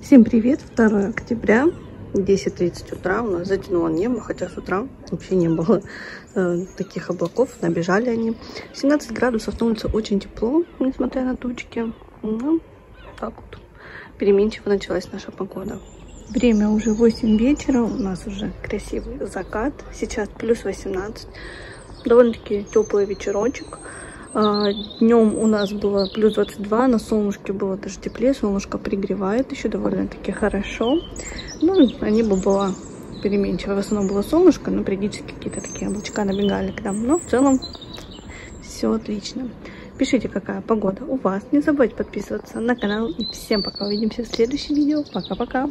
Всем привет! 2 октября, 10.30 утра. У нас затянуло небо, хотя с утра вообще не было э, таких облаков. Набежали они. 17 градусов, на улице очень тепло, несмотря на тучки. Ну, так вот. Переменчиво началась наша погода. Время уже 8 вечера, у нас уже красивый закат. Сейчас плюс 18. Довольно-таки теплый вечерочек. А, Днем у нас было плюс 22, на солнышке было даже теплее, солнышко пригревает еще довольно-таки хорошо. Ну, а небо было переменчиво, в основном было солнышко, но периодически какие-то такие облачка набегали к нам. Но в целом все отлично. Пишите, какая погода у вас. Не забудьте подписываться на канал. И всем пока. Увидимся в следующем видео. Пока-пока.